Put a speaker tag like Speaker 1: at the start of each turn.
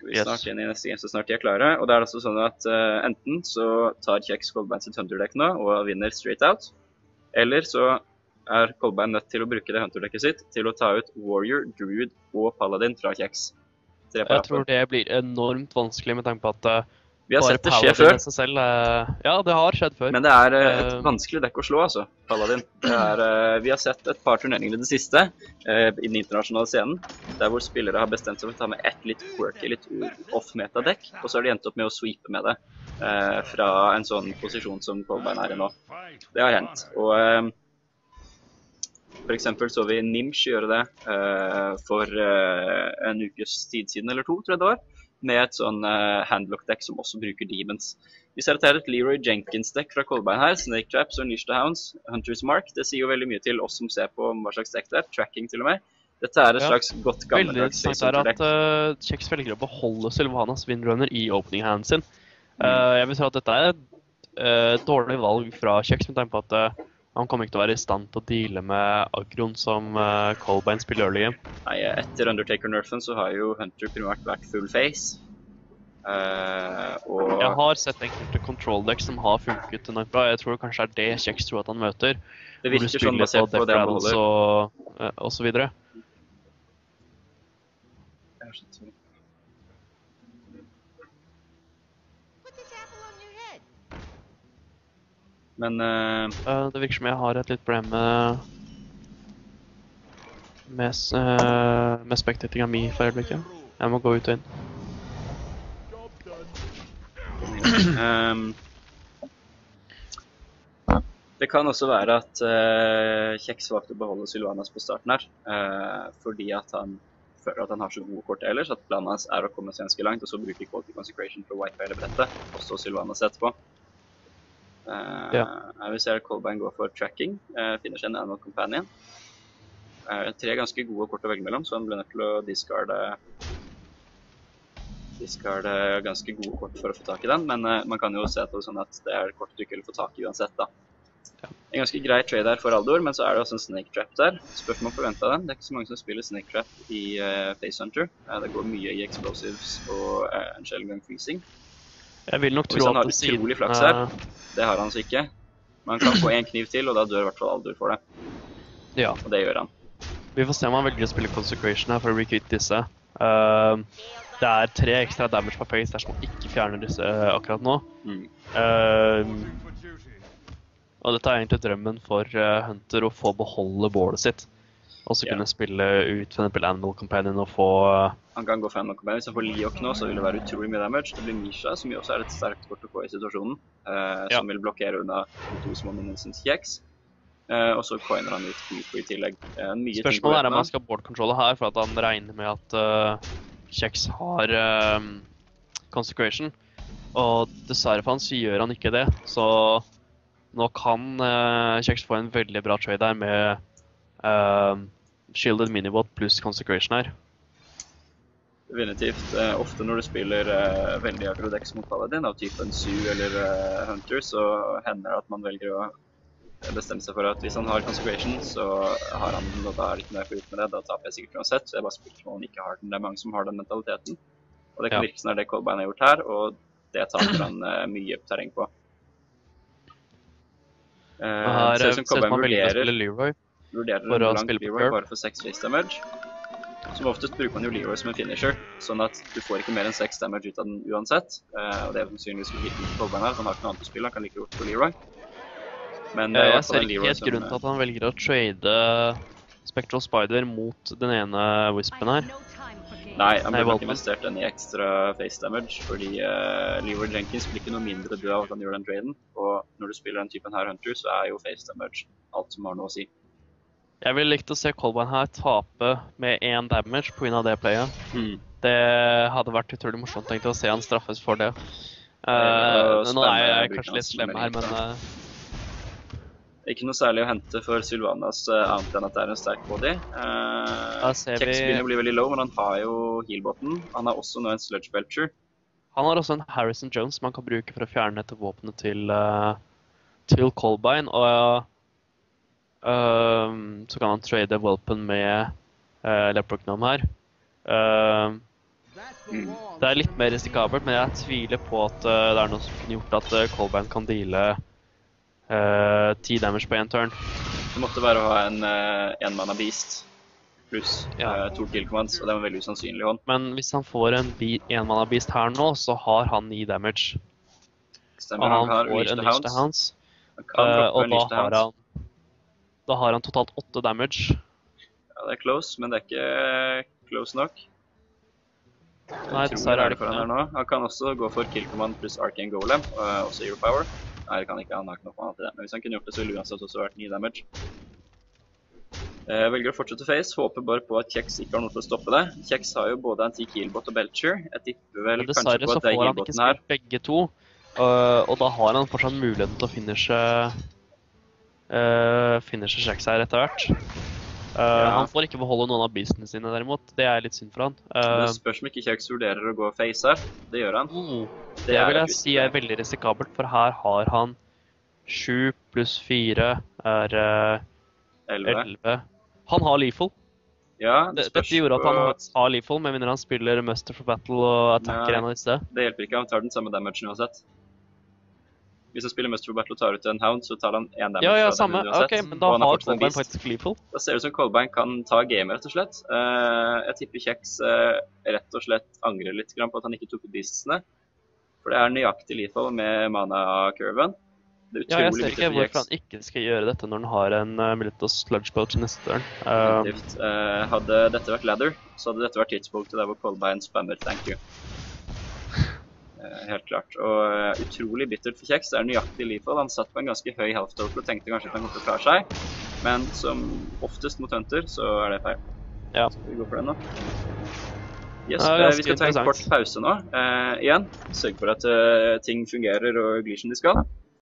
Speaker 1: skal vi
Speaker 2: Yes.
Speaker 1: snart inn i neste game, så snart de er klare. Og da er det altså sånn at uh, enten så tar Kjeks Kolbein sitt Hunter-dekk nå og vinner straight out, eller så er Kolbein nødt til å bruke det Hunter-dekket sitt til å ta ut Warrior, Druid og Paladin fra Kjeks.
Speaker 2: Jeg tror det blir enormt vanskelig med tanke på at eh,
Speaker 1: Vi har sett det skje før,
Speaker 2: selv eh, Ja, det har skjedd før.
Speaker 1: men det er eh, et
Speaker 2: Eh,
Speaker 1: vanskelig dekk å slå, altså. Paladin. Det er, vi har sett et par turneringer i det siste i den internasjonale scenen, der hvor spillere har bestemt seg for å ta med ett litt quirky, litt off-meta-dekk, og så har de endt opp med å sweepe med det fra en sånn posisjon som Colbein er i nå. Det har hendt. Og eksempel så vi Nimsh gjøre det for en ukes tid siden eller to, tror jeg det var, med et sånn uh, handlock-dekk som også bruker demons. Vi ser at det er et Leroy Jenkins-dekk fra Kolbein her. Snake Traps og Nishta Hounds, Hunters Mark. Det sier jo veldig mye til oss som ser på hva slags dekk det er. Tracking til og med. Dette er et
Speaker 2: Ja.
Speaker 1: slags godt
Speaker 2: Veldig
Speaker 1: gammeldags
Speaker 2: interessant er at uh, Kjeks velger å beholde Sylvanas Windrunner i opening hand sin.
Speaker 1: Mm.
Speaker 2: Eh, jeg vil si at dette er et uh, dårlig valg fra Kjeks med tanke på at eh, han kommer ikke til å være i stand til å deale med agroen som uh, Colbain spiller early game.
Speaker 1: Nei, etter Undertaker-nerfen så har jo Hunter primært vært full face. Uh, og
Speaker 2: Jeg har sett enkelte control decks som har funket. Jeg tror kanskje det er det Kjeks tror at han møter.
Speaker 1: det virker sånn basert på det han holder.
Speaker 2: og, uh, og så videre.
Speaker 3: Put
Speaker 1: Men
Speaker 2: uh, det virker som jeg har et litt problem med med, uh, med spektatinga Mi for øyeblikket. Jeg må gå ut og inn.
Speaker 1: Um, det kan også være at uh, Kjeks valgte å beholde Sylvanas på starten her, Uh, fordi at han føler at han har så gode kort ellers, at planen hans er å komme seg ganske langt, og så bruke Quality Consecration for wipe hele brettet, og så Sylvanas etterpå. Eh,
Speaker 2: Ja.
Speaker 1: Vi ser Colbein går for tracking, eh, finner seg en Animal Companion. Eh, tre ganske gode kort å velge mellom, så han blir nødt til å discarde discarde ganske gode kort for å få tak i den, men man kan jo se på det sånn at det er kort du ikke vil få tak i uansett, da. En ganske grei trade her for Aldor, men så er det også en Snake Trap der. Spørs om man forventa den. Det er ikke så mange som spiller Snake Trap i uh, Face Hunter. Uh, det går mye i Explosives og uh, en sjelden gang Freezing.
Speaker 2: Jeg vil nok
Speaker 1: Og hvis han har utrolig flaks her, Det har han altså ikke. Man kan få én kniv til, og da dør i hvert fall Aldor for det.
Speaker 2: Ja.
Speaker 1: Og det gjør han.
Speaker 2: Vi får se om han velger å spille Consecration her for å bli kvitt disse. Uh, det er tre ekstra damage på face dersom man ikke fjerner disse eh, akkurat nå.
Speaker 1: Mm.
Speaker 2: Uh, og dette er egentlig drømmen for Hunter å få beholde bålet sitt. Og så
Speaker 1: kunne
Speaker 2: kunne spille ut f.eks. Animal Companion og få
Speaker 1: Han kan gå for Animal Companion. Hvis han får Liok nå, så vil det være utrolig mye damage. Det blir Misha, som jo også er et sterkt kort å få i situasjonen. eh,
Speaker 2: Ja.
Speaker 1: Som vil blokkere unna de to små minionsens kjeks. Eh, og så coiner han ut Q i tillegg. Eh,
Speaker 2: Spørsmålet er om han skal board-controlle her, for at han regner med at uh, Kjeks har uh, Consecration. Og dessverre for han så gjør han ikke det. Så nå kan uh, Kjeks få en veldig bra trade her med eh, Shielded Minibot pluss Consecration her.
Speaker 1: Definitivt. Eh, ofte når du spiller eh, veldig agrodeks mot Paladin av typen Sue eller eh, Hunter, så hender det at man velger å bestemme seg for at hvis han har Consecration, så har han den, og da er det ikke noe jeg får gjort med det. Da taper jeg sikkert uansett. Så jeg bare spiller om han ikke har den. Det er mange som har den mentaliteten. Og det kan
Speaker 2: Ja.
Speaker 1: virke som det er det Colbein har gjort her, og det taper han eh, mye terreng på.
Speaker 2: Uh, her
Speaker 1: ser
Speaker 2: eh,
Speaker 1: ut som
Speaker 2: ut som
Speaker 1: Colbein vurderer vurderer
Speaker 2: for å spille på curve.
Speaker 1: bare for 6 face damage. Som oftest bruker man jo Leroy som en finisher, sånn at du får ikke mer enn 6 damage ut av den uansett. Uh, og det er sannsynligvis hiten til Colbein her, han har ikke noe annet å spille, han kan like godt på Leroy. Men i
Speaker 2: Eh, Jeg ser ikke helt
Speaker 1: som,
Speaker 2: grunn til
Speaker 1: eh,
Speaker 2: at han velger å trade Spectral Spider mot den ene Wispen her.
Speaker 1: Nei, han burde
Speaker 2: ikke
Speaker 1: investert den i ekstra face damage, fordi uh, Leroy Jenkins blir ikke noe mindre død av at han gjør den traden. Og når du spiller den typen her Hunter, så er jo face damage alt som har noe å si.
Speaker 2: Jeg ville likt å se Colbine her tape med én damage pga. det playet.
Speaker 1: Mm.
Speaker 2: Det hadde vært utrolig morsomt tenkte jeg, å se han straffes for det.
Speaker 1: Uh,
Speaker 2: nå er jeg kanskje litt slem her, men
Speaker 1: uh...
Speaker 2: eh,
Speaker 1: Ikke noe særlig å hente for Sylvanas uh, annet enn at det er en sterk body. Uh,
Speaker 2: ser
Speaker 1: Kjeks begynner å bli veldig low, men han har jo healboten. Han har også nå en sludge belcher.
Speaker 2: han har også en Harrison Jones som han kan bruke for å fjerne dette våpenet til, uh, til Colbain. Og eh, så kan han trade Welpen med uh, her. Eh,
Speaker 4: the
Speaker 1: Mm.
Speaker 4: law,
Speaker 2: Det er litt mer risikabelt, men jeg tviler på at uh, det er noe som kunne gjort at uh, Colband kan deale eh, 10 damage på én turn.
Speaker 1: Det måtte være å ha en uh, enmanna beast pluss
Speaker 2: Ja.
Speaker 1: uh, to kill commands, og det var veldig usannsynlig hånd.
Speaker 2: Men hvis han får en enmanna beast her nå, så har han 9 damage.
Speaker 1: Stemmer,
Speaker 2: Og
Speaker 1: han
Speaker 2: han
Speaker 1: har
Speaker 2: får
Speaker 1: en
Speaker 2: Unleash
Speaker 1: Hounds. Han kan
Speaker 2: eh,
Speaker 1: droppe
Speaker 2: da
Speaker 1: Unleash the
Speaker 2: har
Speaker 1: Hounds.
Speaker 2: Da har han totalt 8 damage.
Speaker 1: Ja, det er close, men det er ikke close nok.
Speaker 2: Nei, dessverre er det
Speaker 1: for
Speaker 2: ikke det.
Speaker 1: her. Han kan også gå for kill command pluss Arcane Golem, og også Hero Power. Nei, det kan ikke, han ha knopp til det. Men hvis han kunne gjort det, så ville uansett også vært 9 damage. Jeg velger å fortsette face, håper bare på at Kjeks ikke har noe til å stoppe det. Kjeks har jo både Antique Healbot og Belcher. Jeg tipper vel kanskje
Speaker 2: dessverre
Speaker 1: på
Speaker 2: så
Speaker 1: at det er
Speaker 2: får han ikke spilt begge to. og da har han fortsatt muligheten til å finishe uh, Finishe Shax her etter hvert. Uh,
Speaker 1: Ja.
Speaker 2: Han får ikke beholde noen av beastene sine, derimot. Det er litt synd for han. Uh,
Speaker 1: Det spørs om ikke Kjeks vurderer å gå face her. Det gjør han.
Speaker 2: Mm.
Speaker 1: Det
Speaker 2: det vil jeg si er veldig risikabelt, for her har han 7 pluss 4 er uh,
Speaker 1: 11.
Speaker 2: 11. Han har lethal.
Speaker 1: Ja, det
Speaker 2: dette gjorde at han har lethal, med mindre han spiller Muster for Battle og attacker
Speaker 1: Nei.
Speaker 2: en av disse.
Speaker 1: Det hjelper ikke, han tar den samme damagen uansett. Hvis jeg spiller Muster Battle og tar ut en Hound, så tar han én damage
Speaker 2: Ja, ja, samme.
Speaker 1: uansett.
Speaker 2: Ok, men da har Colbein faktisk.
Speaker 1: Da ser det ut som Colbein kan ta gamet, rett og slett. Uh, jeg tipper Kjeks uh, rett og slett angrer litt grann på at han ikke tok ut beastsene. For det er nøyaktig lethal med mana-curven.
Speaker 2: Ja, jeg ser ikke hvorfor han ikke skal gjøre dette når han har en uh, Militos til sludge neste turn.
Speaker 1: Uh. Eh, hadde dette vært ladder, så hadde dette vært tidspunktet der hvor Colbein spammer 'thank you'. Eh, helt klart. Og eh, utrolig bittert for Kjeks. Det er nøyaktig lethal. Han satt på en ganske høy health total og tenkte kanskje at han kom til å klare seg. Men som oftest mot Hunter, så er det feil.
Speaker 2: Ja.
Speaker 1: Skal vi gå for den nå? Yes, eh, vi skal ta en kort pause nå. Eh, igjen, sørg for at uh, ting fungerer og glir som de skal.